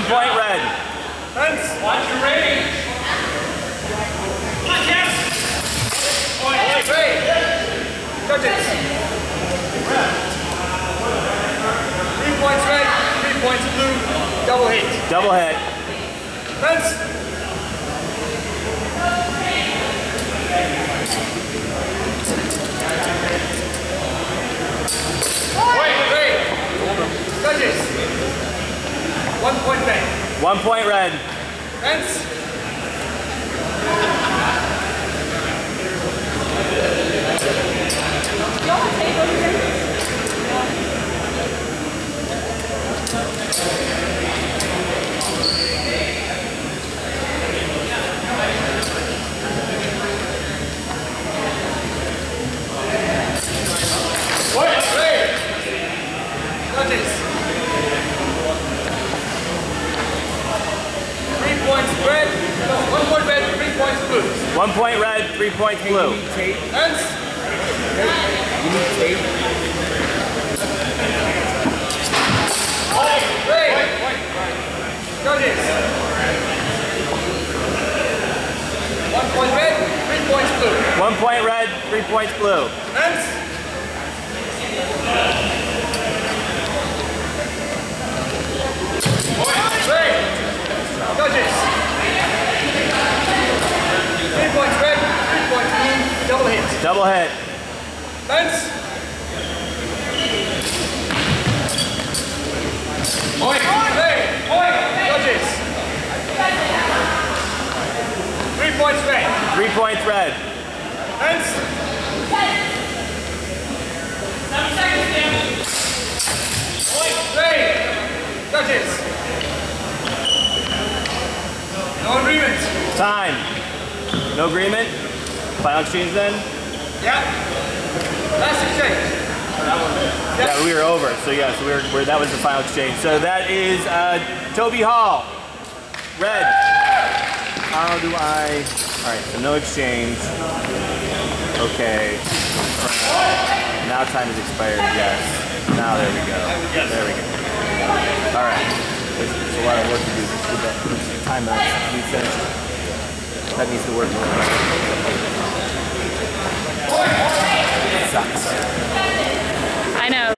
One point red. Fence. Watch your range. Watch out. Point. Three. Judges. Three points red, three points blue, double hit. Double hit. Fence. Point. Three. Judges. One point. Red. Point. Three. Judges. Three points red, no, one point red, three points blue. One point red, three points blue. Fence. You need tape. Three. Judges. One point red, three points blue. One point red, three points blue. Fence. Three. Judges. Three points red, three points blue, double hit. Fence. Point. Three. Point. Judges. Three points red. Three points red. Fence. Three. Judges. No agreement. Time. No agreement? Final exchange then? Yeah. Last exchange. Yeah, we were over. So yeah, so we were, we're, that was the final exchange. So that is uh, Toby Hall. Red. How do I? All right. So no exchange. Okay. Now time has expired. Yes. Now there we go. There we go. All right. There's, there's a lot of work to do. Just with that time we. That needs to work Sucks. I know.